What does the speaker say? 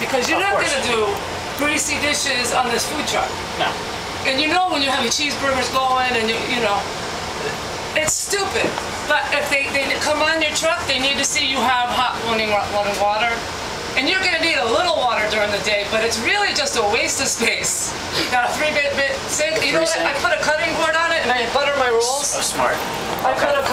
because you're Of not gonna do greasy dishes on this food truck. No. And you know when you have your cheeseburgers going and you, you know, it's stupid. But if they, they come on your truck, they need to see you have hot running, running water. And you're gonna need a little water during the day, but it's really just a waste of space. Got a three bit bit sink. You know what? I put a cutting board on it and I butter my rolls. So smart. I cut a